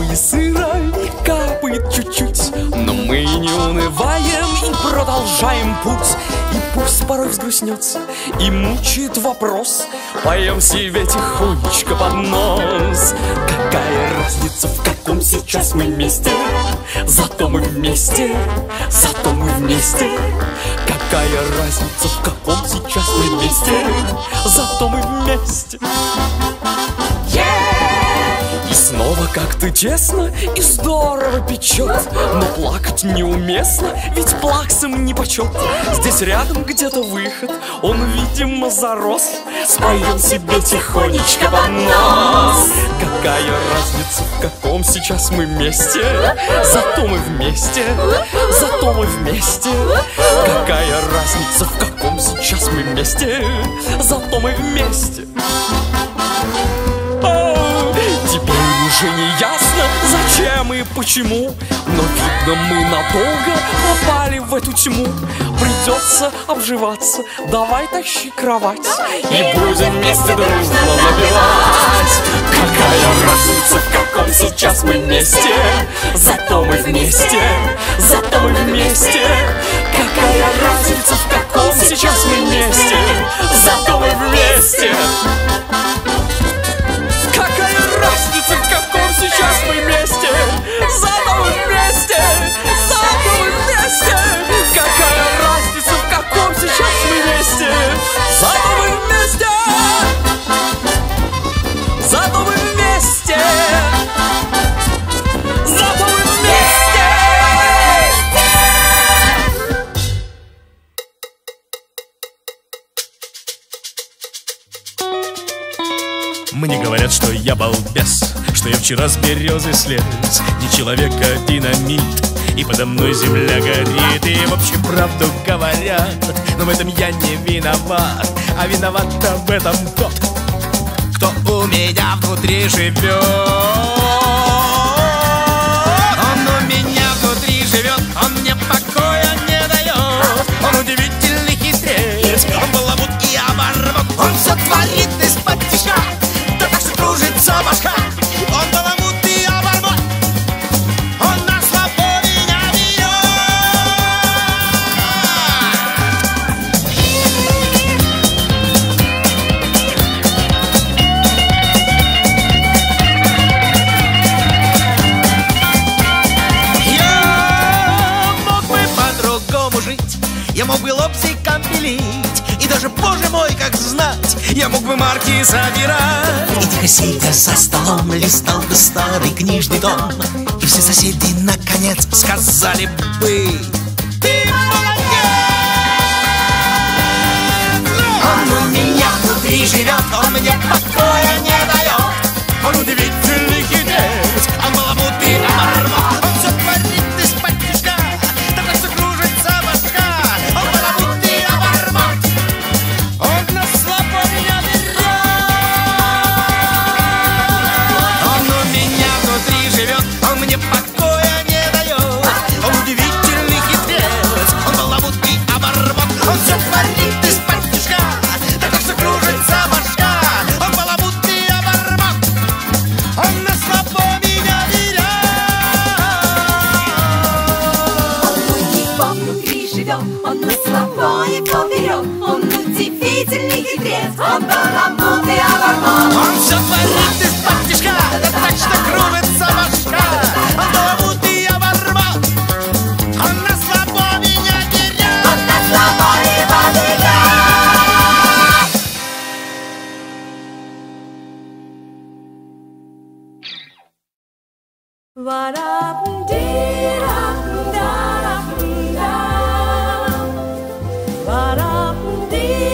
и сыра и капает чуть-чуть. Но мы не унываем и продолжаем путь. И пусть порой взгрустнется и мучает вопрос. Поем себе тихонечко под нос. Какая разница, в каком сейчас мы месте? Зато мы вместе, зато мы вместе. Какая разница, в каком сейчас мы месте? Зато мы вместе снова как-то тесно и здорово печет. Но плакать неуместно, ведь плаксом не почет. Здесь рядом где-то выход, он, видимо, зарос. Споем себе тихонечко под нос. Какая разница, в каком сейчас мы месте? Зато мы вместе, зато мы вместе. Какая разница, в каком сейчас мы месте? Зато мы вместе. уже зачем и почему. Но видно мы надолго попали в эту тьму. Придется обживаться, давай тащи кровать. И будем вместе дружно набивать. Какая разница, в каком сейчас мы месте? Зато мы вместе, зато мы вместе. Какая разница, в каком сейчас мы месте? Зато мы вместе Мне говорят, что я балбес что я вчера с березы слез. Не человек, а динамит И подо мной земля горит. И в общем правду говорят Но в этом я не виноват. А виноват в этом тот Кто у меня внутри живет я мог бы марки забирать. И тихо сидя за столом листал бы старый книжный том И все соседи наконец сказали бы What up, dear? What up, dear?